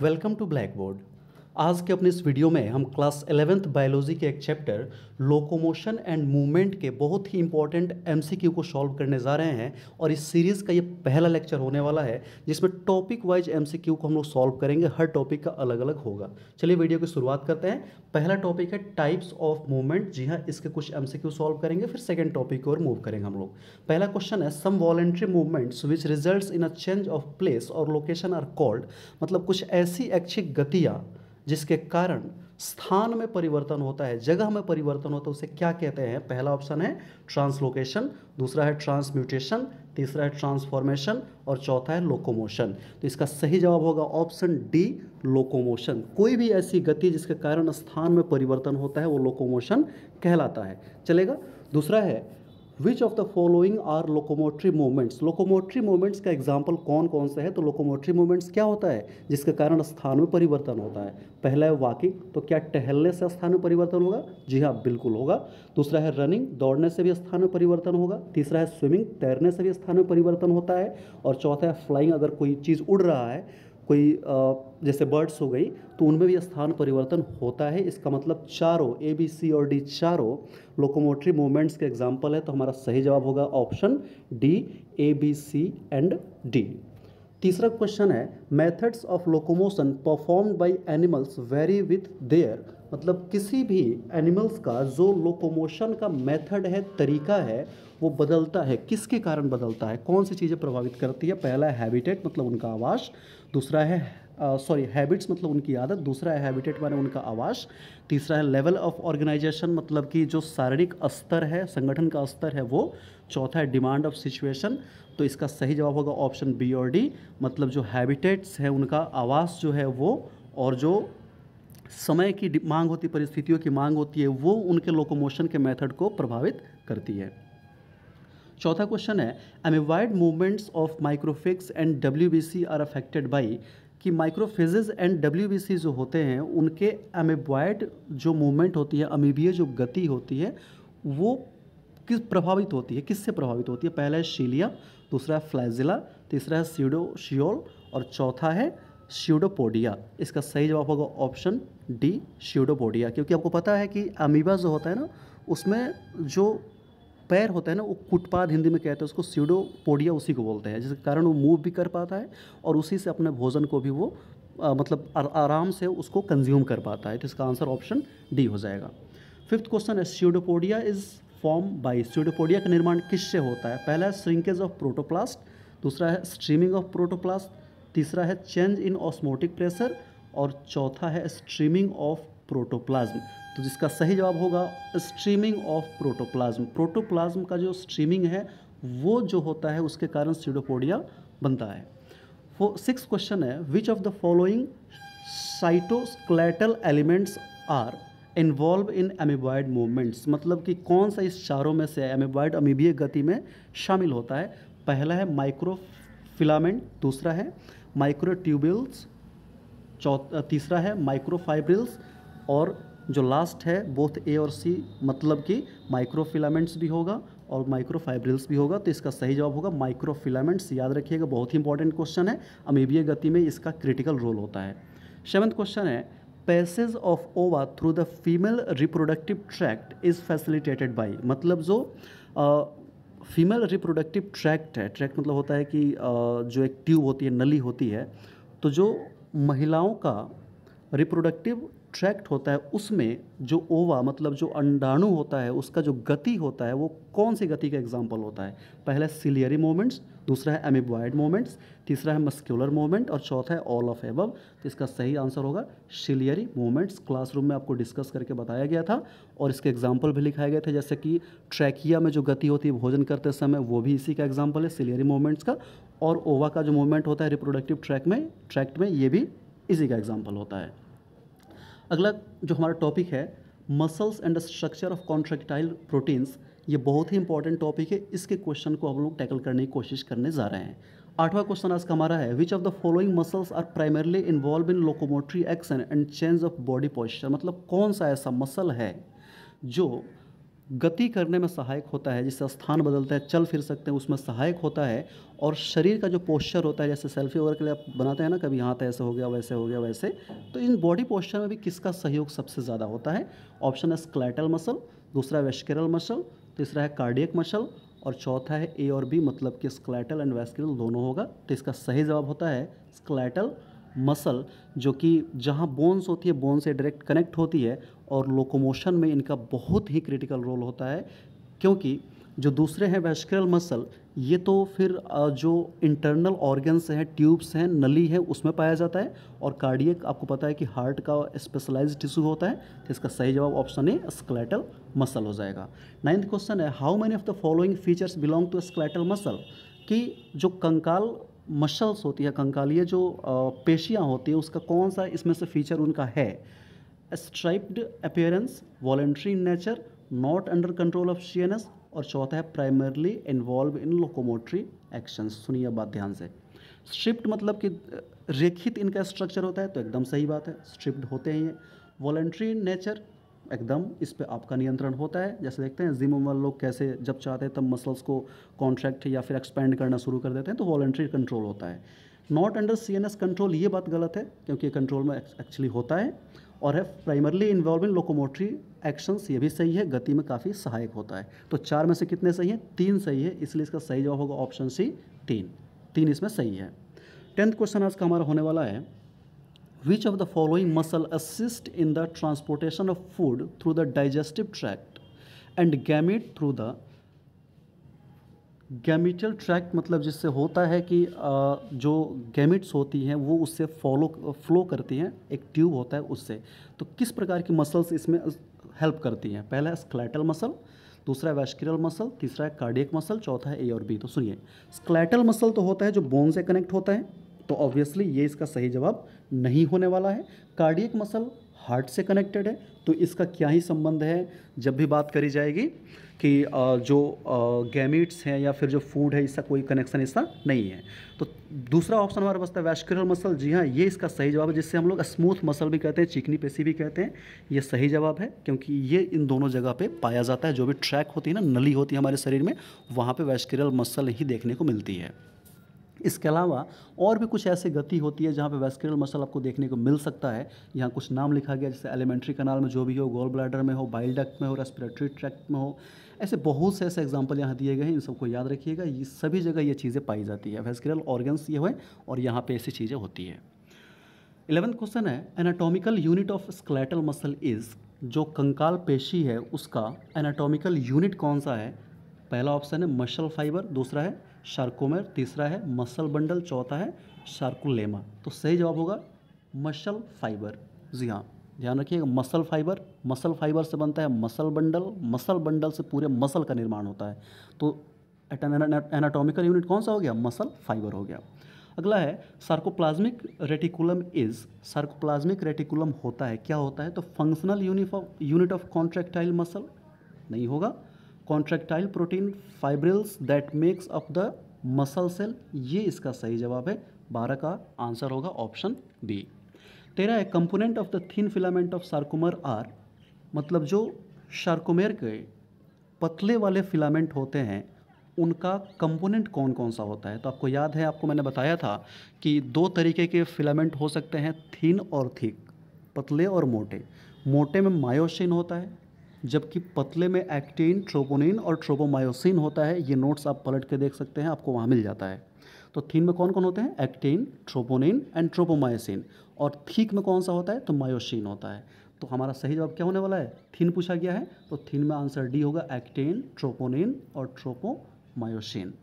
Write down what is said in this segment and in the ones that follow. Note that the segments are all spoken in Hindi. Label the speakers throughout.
Speaker 1: Welcome to Blackboard. आज के अपने इस वीडियो में हम क्लास एलेवेंथ बायोलॉजी के एक चैप्टर लोकोमोशन एंड मूवमेंट के बहुत ही इंपॉर्टेंट एमसीक्यू को सॉल्व करने जा रहे हैं और इस सीरीज़ का ये पहला लेक्चर होने वाला है, जिसमें टॉपिक वाइज एमसीक्यू को हम लोग सॉल्व करेंगे। हर टॉपिक का अलग अलग होगा। चलिए वीडियो की शुरुआत करते हैं। पहला टॉपिक है टाइप्स ऑफ़ मूवमेंट जी हाँ इसके कुछ एमसीक्यू सॉल्व करेंगे, फिर सेकेंड टॉपिक की ओर मूव करेंगे हम लोग। पहला क्वेश्चन है some voluntary movements which result in a change of place और लोकेशन आर कॉल्ड मतलब कुछ ऐसी ऐच्छिक गतियाँ जिसके कारण स्थान में परिवर्तन होता है, जगह में परिवर्तन होता है, उसे क्या कहते हैं? पहला ऑप्शन है ट्रांसलोकेशन, दूसरा है ट्रांसम्यूटेशन, तीसरा है ट्रांसफॉर्मेशन और चौथा है लोकोमोशन। तो इसका सही जवाब होगा ऑप्शन डी, लोकोमोशन। कोई भी ऐसी गति जिसके कारण स्थान में परिवर्तन होता है, वो लोकोमोशन कहलाता है। चलेगा? दूसरा है which of the following are locomotory movements locomotory movements का एग्ज़ाम्पल कौन कौन सा है? तो लोकोमोट्री मूवमेंट्स क्या होता है? जिसके कारण स्थान में परिवर्तन होता है। पहला है वॉकिंग तो क्या टहलने से स्थान में परिवर्तन होगा? जी हाँ बिल्कुल होगा। दूसरा है रनिंग दौड़ने से भी स्थान में परिवर्तन होगा। तीसरा है स्विमिंग तैरने से भी स्थान में परिवर्तन होता है। और चौथा है फ्लाइंग अगर कोई चीज़ उड़ रहा है कोई जैसे बर्ड्स हो गई तो उनमें भी स्थान परिवर्तन होता है। इसका मतलब चारों ए बी सी और डी चारों लोकोमोटरी मूवमेंट्स के एग्ज़ाम्पल है तो हमारा सही जवाब होगा option D A B C and D तीसरा क्वेश्चन है methods of locomotion performed by animals vary with their मतलब किसी भी एनिमल्स का जो लोकोमोशन का मेथड है, तरीका है, वो बदलता है। किसके कारण बदलता है? कौन सी चीज़ें प्रभावित करती है? पहला हैबिटेट मतलब उनका आवास। दूसरा है सॉरी uh, हैबिट्स मतलब उनकी आदत दूसरा है हैबिटेट माने उनका आवास तीसरा है लेवल ऑफ़ ऑर्गेनाइजेशन मतलब कि जो शारीरिक स्तर है संगठन का स्तर है वो चौथा है डिमांड ऑफ़ सिचुएशन तो इसका सही जवाब होगा ऑप्शन बी और डी मतलब जो हैबिटेट्स है उनका आवास जो है वो और जो समय की मांग होती परिस्थितियों की मांग होती है वो उनके लोकोमोशन के मेथड को प्रभावित करती है। चौथा क्वेश्चन है amoeboid movements of microphages and W R affected by कि माइक्रोफेजेज एंड डब्ल्यूबीसी जो होते हैं, उनके एमिवाइड जो मूवमेंट होती है अमीबीय जो गति होती है, वो किस प्रभावित होती है, किससे प्रभावित होती है? पहला है शीलिया, दूसरा है फ्लैजिला, तीसरा है सीडो शियोल और चौथा है श्यूडोपोडिया इसका सही जवाब होगा ऑप्शन डी श्यूडोपोडिया क्योंकि आपको पता है कि अमीबा जो होता है ना, उसमें जो पैर होता है ना वो कुटपाद हिंदी में कहते हैं उसको सीडोपोडिया उसी को बोलते हैं जिसके कारण वो मूव भी कर पाता है और उसी से अपने भोजन को भी वो आ, मतलब आ, आराम से उसको कंज्यूम कर पाता है। तो इसका आंसर ऑप्शन डी हो जाएगा। फिफ्थ क्वेश्चन है pseudopodia is form by pseudopodia का निर्माण किससे होता है? पहला है श्रिंकेज ऑफ़ प्रोटोप्लास्ट दूसरा है स्ट्रीमिंग ऑफ़ प्रोटोप्लास्ट तीसरा है चेंज इन ऑस्मोटिक प्रेशर और चौथा है स्ट्रीमिंग ऑफ़ प्रोटोप्लाज्म तो जिसका सही जवाब होगा स्ट्रीमिंग ऑफ़ प्रोटोप्लाज्म प्रोटोप्लाज्म का जो स्ट्रीमिंग है, वो जो होता है, उसके कारण सीडोपोडिया बनता है। वो सिक्स क्वेश्चन है which of the following cytoskeletal elements are involve in amoeboid movements मतलब कि कौन सा इस चारों में से एमिबॉइड अमीबीय गति में शामिल होता है? पहला है माइक्रोफिलामेंट दूसरा है माइक्रोट्यूब्यूल्स चौथा तीसरा है माइक्रोफाइब्रिल्स और जो लास्ट है बोथ ए और सी मतलब कि माइक्रोफिलामेंट्स भी होगा और माइक्रोफाइब्रिल्स भी होगा। तो इसका सही जवाब होगा माइक्रोफिलामेंट्स याद रखिएगा, बहुत ही इंपॉर्टेंट क्वेश्चन है। अमीबीय गति में, इसका क्रिटिकल रोल होता है। सेवन्थ क्वेश्चन है, passage of ova through the female reproductive tract is facilitated by मतलब जो फीमेल रिप्रोडक्टिव ट्रैक्ट है, ट्रैक्ट मतलब होता है कि जो एक ट्यूब होती है, नली होती है तो जो महिलाओं का रिप्रोडक्टिव ट्रैक्ट होता है उसमें जो ओवा मतलब जो अंडाणु होता है, उसका जो गति होता है, वो कौन सी गति का एग्ज़ाम्पल होता है? पहला सिलियरी मोमेंट्स दूसरा है एमिबॉयड मोमेंट्स तीसरा है मस्क्यूलर मोमेंट और चौथा है ऑल ऑफ़ एबव तो इसका सही आंसर होगा सिलियरी मोमेंट्स क्लासरूम में आपको डिस्कस करके बताया गया था और इसके एग्ज़ाम्पल भी लिखाए गए थे, जैसे कि ट्रैकिया में जो गति होती है भोजन करते समय, वो भी इसी का एग्ज़ाम्पल है सिलियरी मोमेंट्स का. और ओवा का जो मूवमेंट होता है रिप्रोडक्टिव ट्रैक में ट्रैक्ट में ये भी इसी का एग्ज़ाम्पल होता है. अगला जो हमारा टॉपिक है muscles and structure of contractile proteins ये बहुत ही इंपॉर्टेंट टॉपिक है। इसके क्वेश्चन को हम लोग टैकल करने की कोशिश करने जा रहे हैं। आठवां क्वेश्चन आज का हमारा है which of the following muscles are primarily involve in locomotory action and change of body posture मतलब कौन सा ऐसा मसल है जो गति करने में सहायक होता है, जिससे स्थान बदलता है, चल फिर सकते हैं, उसमें सहायक होता है। और शरीर का जो पोस्चर होता है, जैसे सेल्फी वगैरह के लिए आप बनाते हैं ना, कभी हाथ ऐसे हो गया, वैसे हो गया, वैसे तो इन बॉडी पोस्चर में भी किसका सहयोग सबसे ज़्यादा होता है? ऑप्शन है स्क्लैटल मसल दूसरा वेस्किरल मसल तीसरा है कार्डियक मसल और चौथा है ए और बी मतलब कि स्क्लैटल एंड वेस्किरल दोनों होगा तो इसका सही जवाब होता है स्क्लैटल मसल, जो कि जहाँ बोन्स होती है बोन से डायरेक्ट कनेक्ट होती है और लोकोमोशन में इनका बहुत ही क्रिटिकल रोल होता है, क्योंकि जो दूसरे हैं वेस्क्रल मसल ये तो फिर जो इंटरनल ऑर्गन्स हैं ट्यूब्स हैं, नली है, उसमें पाया जाता है और कार्डियक आपको पता है कि हार्ट का स्पेशलाइज टिश्यू होता है तो इसका सही जवाब ऑप्शन ए स्केलेटल मसल हो जाएगा। नाइन्थ क्वेश्चन है how many of the following features belong to skeletal muscle कि जो कंकाल मसल्स होती है, कंकालीय जो पेशियाँ होती हैं, उसका कौन सा इसमें से फीचर उनका है? Striped appearance voluntary in nature not under control of C और चौथा है primarily involve in locomotory actions सुनिए बात ध्यान से। स्ट्रिप्ट मतलब कि रेखित इनका स्ट्रक्चर होता है तो एकदम सही बात है स्ट्रिप्ट होते हैं ये वॉलेंट्री नेचर एकदम इस पर आपका नियंत्रण होता है। जैसे देखते हैं, जिम वाले लोग कैसे जब चाहते हैं, तब मसल्स को कॉन्ट्रैक्ट या फिर एक्सपेंड करना शुरू कर देते हैं तो वॉलेंट्री कंट्रोल होता है। Not under C N S control ये बात गलत है, क्योंकि कंट्रोल में एक्चुअली होता है और है primarily involve in locomotory actions ये भी सही है, गति में काफ़ी सहायक होता है। तो चार में से कितने सही हैं? तीन सही है, इसलिए इसका सही जवाब होगा ऑप्शन सी तीन। तीन इसमें सही है। टेंथ क्वेश्चन आज का हमारा होने वाला है which of the following muscle assist in the transportation of food through the digestive tract and gamete through the genital tract मतलब जिससे होता है कि जो गैमिट्स होती हैं, वो उससे फॉलो फ्लो करती हैं, एक ट्यूब होता है उससे। तो किस प्रकार की मसल्स इसमें हेल्प करती हैं? पहला है स्क्लैटल मसल दूसरा है वेस्किरल मसल तीसरा है कार्डियक मसल चौथा है ए और बी तो सुनिए स्क्लैटल मसल तो होता है जो बोन से कनेक्ट होता है। तो ऑब्वियसली ये इसका सही जवाब नहीं होने वाला है। कार्डियक मसल हार्ट से कनेक्टेड है तो इसका क्या ही संबंध है? जब भी बात करी जाएगी कि जो गैमिट्स हैं या फिर जो फ़ूड है, इसका कोई कनेक्शन इसका नहीं है। तो दूसरा ऑप्शन हमारे पास है वैस्कुलर मसल जी हाँ ये इसका सही जवाब है, जिससे हम लोग स्मूथ मसल भी कहते हैं चिकनी पेशी भी कहते हैं। ये सही जवाब है, क्योंकि ये इन दोनों जगह पे पाया जाता है। जो भी ट्रैक होती है ना, नली होती है हमारे शरीर में, वहाँ पर वैस्कुलर मसल ही देखने को मिलती है। इसके अलावा और भी कुछ ऐसे गति होती है जहाँ पे वेस्कुलर मसल आपको देखने को मिल सकता है। यहाँ कुछ नाम लिखा गया जैसे एलिमेंट्री कनाल में जो भी हो गोल ब्लैडर में हो बाइल डक्ट में हो रेस्पिरेटरी ट्रैक्ट में हो, ऐसे बहुत से ऐसे एग्ज़ाम्पल यहाँ दिए गए हैं। इन सबको याद रखिएगा। ये सभी जगह ये चीज़ें पाई जाती है। वेस्कुलर ऑर्गन्स ये हुए और यहाँ पर ऐसी चीज़ें होती है। इलेवंथ क्वेश्चन है anatomical unit of skeletal muscle is जो कंकाल पेशी है, उसका एनाटॉमिकल यूनिट कौन सा है? पहला ऑप्शन है मसल फाइबर, दूसरा है शार्कोमेर, तीसरा है मसल बंडल, चौथा है शार्कुलेमा। तो सही जवाब होगा मसल फाइबर। जी हाँ ध्यान रखिएगा, मसल फाइबर मसल फाइबर से बनता है मसल बंडल मसल बंडल से पूरे मसल का निर्माण होता है। तो एनाटॉमिकल यूनिट कौन सा हो गया? मसल फाइबर हो गया। अगला है sarcoplasmic reticulum is sarcoplasmic reticulum होता है। क्या होता है? तो functional uniform unit of contractile muscle नहीं होगा। Contractile protein fibrils that makes up the muscle cell ये इसका सही जवाब है। बारह का आंसर होगा ऑप्शन बी। तेरह है component of the thin filament of sarcomere are मतलब जो शार्कोमेर के पतले वाले फिलामेंट होते हैं, उनका कंपोनेंट कौन कौन सा होता है? तो आपको याद है, आपको मैंने बताया था कि दो तरीके के फिलामेंट हो सकते हैं थिन और थिक पतले और मोटे। मोटे में मायोसिन होता है जबकि पतले में एक्टिन, ट्रोपोनिन और ट्रोपोमायोसिन होता है। ये नोट्स आप पलट के देख सकते हैं, आपको वहाँ मिल जाता है। तो थीन में कौन कौन होते हैं? Actin, troponin and tropomyosin. और थीक में कौन सा होता है? तो मायोसिन होता है। तो हमारा सही जवाब क्या होने वाला है? थीन पूछा गया है। तो थीन में आंसर डी होगा एक्टिन, ट्रोपोनिन और ट्रोपोमायोसिन।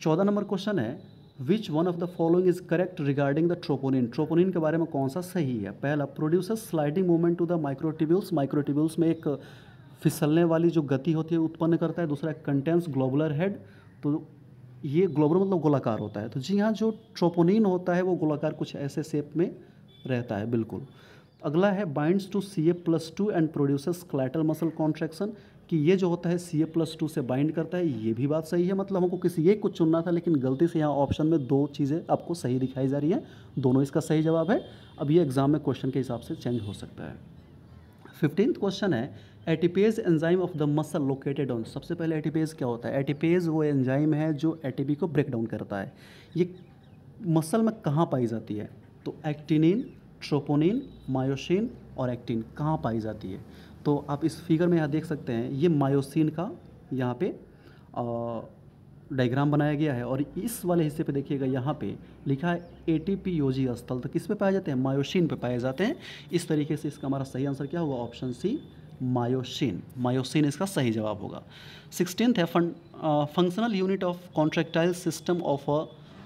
Speaker 1: चौदह नंबर क्वेश्चन है which one of the following is correct regarding the troponin troponin के बारे में कौन सा सही है? पहला producer sliding movement to the microtubules microtubules में एक, फिसलने वाली जो गति होती है उत्पन्न करता है। दूसरा कंटेंस ग्लोबुलर हेड तो ये ग्लोबुलर मतलब गोलाकार होता है। तो जी हाँ जो ट्रोपोनिन होता है, वो गोलाकार कुछ ऐसे शेप में रहता है, बिल्कुल। अगला है binds to C A plus two and producers skeletal muscle contraction कि ये जो होता है सी ए प्लस टू से बाइंड करता है, ये भी बात सही है। मतलब हमको किसी एक को चुनना था, लेकिन गलती से यहाँ ऑप्शन में दो चीज़ें आपको सही दिखाई जा रही है। दोनों इसका सही जवाब है। अब ये एग्ज़ाम में क्वेश्चन के हिसाब से चेंज हो सकता है। फिफ्टींथ क्वेश्चन है ATPase enzyme of the muscle located on सबसे पहले एटीपेज क्या होता है? एटीपेज वो एंजाइम है जो एटीपी को ब्रेक डाउन करता है। ये मसल में कहाँ पाई जाती है? तो एक्टिनिन ट्रोपोनिन मायोसिन और एक्टिन कहाँ पाई जाती है? तो आप इस फिगर में यहाँ देख सकते हैं, ये मायोसिन का यहाँ पे डायग्राम बनाया गया है और इस वाले हिस्से पे देखिएगा, यहाँ पे लिखा है ए टी पी योजी स्थल। तो किस पे पाए जाते हैं? मायोसिन पे पाए जाते हैं। इस तरीके से इसका हमारा सही आंसर क्या होगा? ऑप्शन सी मायोसिन मायोसिन इसका सही जवाब होगा। सिक्सटीन है functional unit of contractile system of a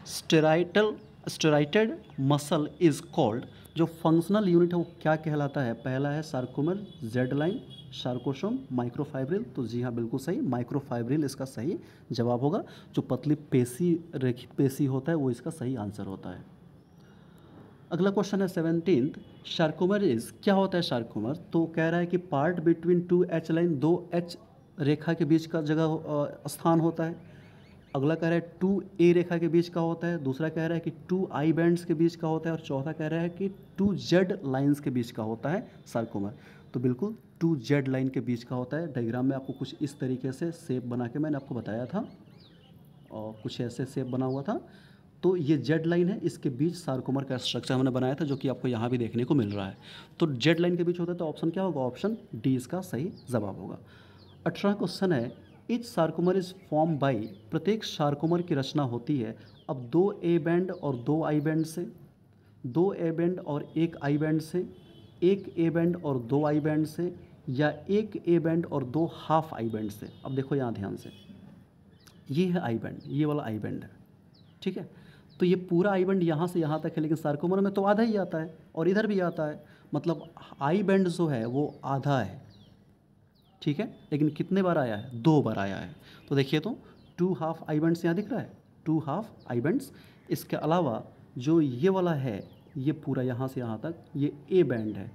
Speaker 1: striatal striated muscle is called जो फंक्शनल यूनिट है, वो क्या कहलाता है? पहला है sarcomere Z line sarcosome microfibril तो जी हाँ बिल्कुल सही माइक्रोफाइब्रिल इसका सही जवाब होगा। जो पतली पेशी रेखित पेशी होता है, वो इसका सही आंसर होता है। अगला क्वेश्चन है सेवनटीन शार्कोमर इज़ क्या होता है शार्कोमर तो कह रहा है कि part between two H line दो एच रेखा के बीच का जगह स्थान होता है। अगला कह रहा है टू ए रेखा के बीच का होता है, दूसरा कह रहा है कि टू आई बैंड्स के बीच का होता है, और चौथा कह रहा है कि टू जेड लाइंस के बीच का होता है सार्कोमर तो बिल्कुल टू जेड लाइन के बीच का होता है। डायग्राम में आपको कुछ इस तरीके से सेप बना के मैंने आपको बताया था, और कुछ ऐसे सेप बना हुआ था। तो ये जेड लाइन है, इसके बीच सार्कोमर का स्ट्रक्चर हमने बनाया था, जो कि आपको यहाँ भी देखने को मिल रहा है। तो जेड लाइन के बीच होता है तो ऑप्शन क्या होगा? ऑप्शन डी इसका सही जवाब होगा। अठारह क्वेश्चन है each sarcomere is form by प्रत्येक सार्कोमर की रचना होती है, अब दो ए बैंड और दो आई बैंड से, दो ए बैंड और एक आई बैंड से, एक ए बैंड और दो आई बैंड से, या एक ए बैंड और दो हाफ़ आई बैंड से। अब देखो यहाँ ध्यान से। ये है आई बैंड ये वाला आई बैंड है, ठीक है? तो ये पूरा आई बैंड यहाँ से यहाँ तक है, लेकिन सार्कोमर में तो आधा ही आता है और इधर भी आता है। मतलब आई बैंड जो है वो आधा है। ठीक है? लेकिन कितने बार आया है? दो बार आया है। तो देखिए तो टू हाफ़ आई बैंड्स यहाँ दिख रहा है। टू हाफ़ आई बैंड्स इसके अलावा जो ये वाला है, ये पूरा यहाँ से यहाँ तक, ये ए बैंड है।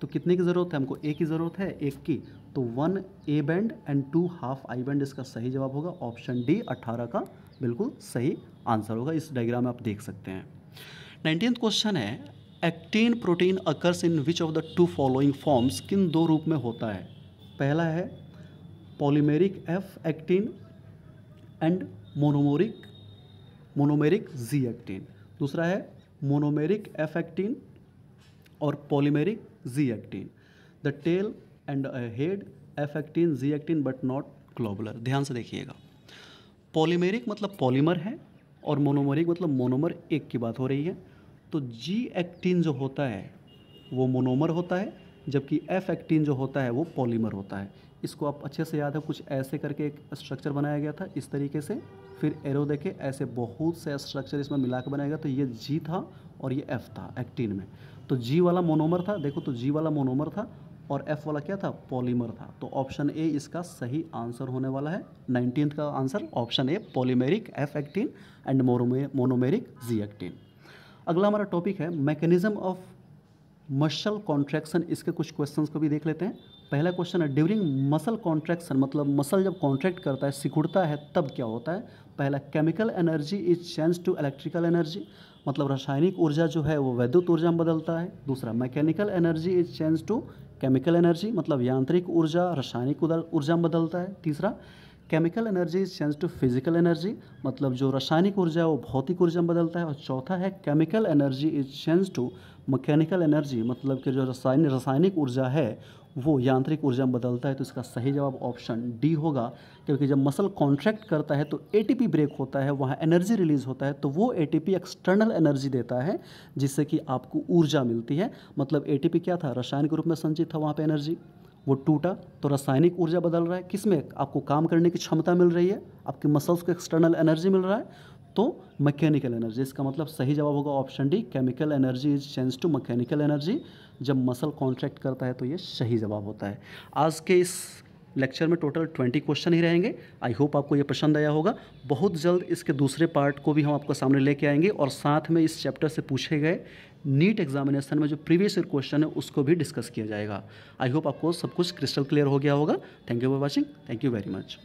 Speaker 1: तो कितने की ज़रूरत है? हमको ए की ज़रूरत है, एक की। तो one A band and two half I band इसका सही जवाब होगा। ऑप्शन डी अट्ठारह का बिल्कुल सही आंसर होगा। इस डायग्राम में आप देख सकते हैं। नाइनटीन क्वेश्चन है actin protein occurs in which of the two following forms किन दो रूप में होता है? पहला है polymeric F actin and monomoric monomeric G actin दूसरा है मोनोमेरिक एफ़ एक्टीन और polymeric G actin the tail and head F actin G actin but not globular ध्यान से देखिएगा। पॉलीमेरिक मतलब पॉलीमर है और मोनोमरिक मतलब मोनोमर एक की बात हो रही है। तो जी एक्टीन जो होता है, वो मोनोमर होता है जबकि एफ़ एक्टीन जो होता है, वो पॉलीमर होता है। इसको आप अच्छे से याद है, कुछ ऐसे करके एक स्ट्रक्चर बनाया गया था, इस तरीके से। फिर एरो देखे, ऐसे बहुत से स्ट्रक्चर इसमें मिला के बनाया गया तो ये जी था और ये एफ़ था एक्टीन में। तो जी वाला मोनोमर था, देखो तो जी वाला मोनोमर था और एफ़ वाला क्या था? पॉलीमर था। तो ऑप्शन ए इसका सही आंसर होने वाला है। नाइनटीन का answer option A polymeric F actin and monomeric G actin अगला हमारा टॉपिक है मैकेनिज्म ऑफ़ मसल कॉन्ट्रैक्शन इसके कुछ क्वेश्चंस को भी देख लेते हैं। पहला क्वेश्चन है ड्यूरिंग मसल कॉन्ट्रैक्शन मतलब मसल जब कॉन्ट्रैक्ट करता है, सिकुड़ता है, तब क्या होता है? पहला chemical energy is change to electrical energy मतलब रासायनिक ऊर्जा जो है, वो वैद्युत ऊर्जा में बदलता है। दूसरा mechanical energy is change to chemical energy मतलब यांत्रिक ऊर्जा, रासायनिक ऊर्जा में बदलता है। तीसरा chemical energy is change to physical energy मतलब जो रासायनिक ऊर्जा है, वो भौतिक ऊर्जा में बदलता है। और चौथा है chemical energy is change to mechanical energy मतलब कि जो रसायन, रासायनिक ऊर्जा है, वो यांत्रिक ऊर्जा में बदलता है। तो इसका सही जवाब ऑप्शन डी होगा। क्योंकि जब मसल कॉन्ट्रैक्ट करता है तो एटीपी ब्रेक होता है, वहाँ एनर्जी रिलीज़ होता है। तो वो एटीपी एक्सटर्नल एनर्जी देता है, जिससे कि आपको ऊर्जा मिलती है। मतलब एटीपी क्या था? रासायनिक रूप में संचित था वहाँ पर एनर्जी वो टूटा तो रासायनिक ऊर्जा बदल रहा है। किसमें? आपको काम करने की क्षमता मिल रही है, आपके मसल्स को एक्सटर्नल एनर्जी मिल रहा है तो मैकेनिकल एनर्जी इसका मतलब सही जवाब होगा option D chemical energy is change to mechanical energy जब मसल कॉन्ट्रैक्ट करता है तो ये सही जवाब होता है। आज के इस लेक्चर में टोटल ट्वेंटी क्वेश्चन ही रहेंगे। आई होप आपको ये पसंद आया होगा। बहुत जल्द इसके दूसरे पार्ट को भी हम आपको सामने लेके आएँगे और साथ में इस चैप्टर से पूछे गए नीट एग्जामिनेशन में जो प्रीवियस ईयर क्वेश्चन है, उसको भी डिस्कस किया जाएगा। आई होप आपको सब कुछ क्रिस्टल क्लियर हो गया होगा। Thank you for watching thank you very much